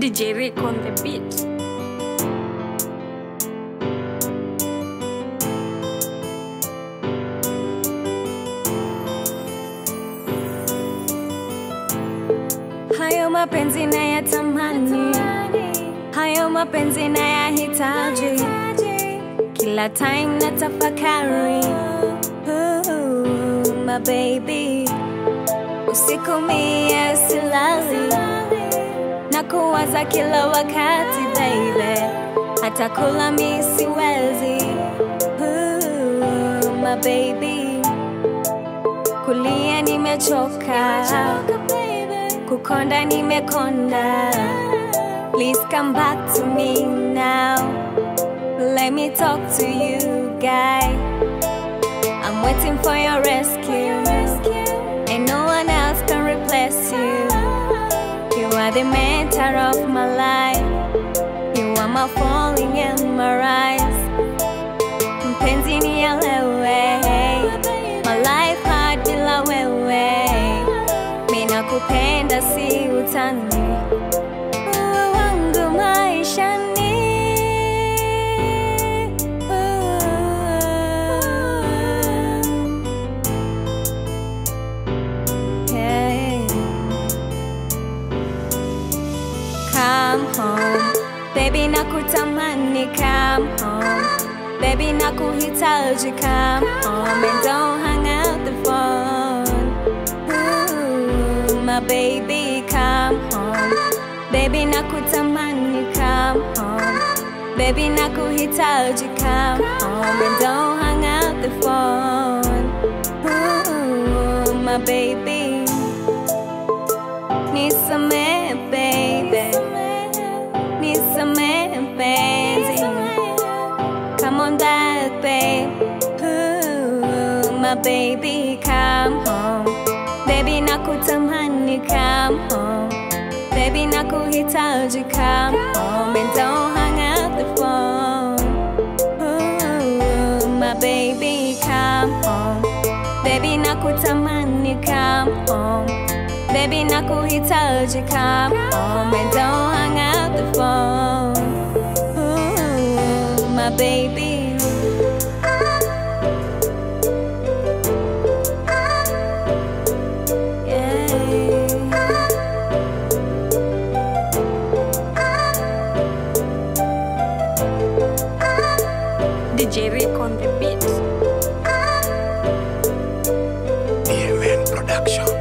DJ Rick on the beat. Hayo mapenzi na tamani hayo mapenzi na hitaji kila time na tafakari. Ooh, my baby, usiku mie silali na kuwaza kila wakati baby, hata kula mi siwezi. Ooh, my baby, kulia nimechoka, kukonda nimekonda. Please come back to me now. Let me talk to you, guy. I'm waiting for your rescue, are the mentor of my life. You are my falling in my rise. Mpenzi nielewe, my life hard bila wewe. Mina kupenda si utani, Come home, baby nakutamani come home. Baby nakuhitaji come home. And don't hang out the phone. Ooh, my baby come home. Baby nakutamani come home. Baby nakuhitaji come home. And don't hang out the phone. Ooh, my baby My baby come home. Baby nakutamani come home. Baby nakuhitaji come home. And don't hang out the phone. Ooh, My baby come home. Baby nakutamani come home. Baby nakuhitaji come home. And don't hang out the phone. Ooh, My baby DJ Rick on the beats. Iya, DMN Production.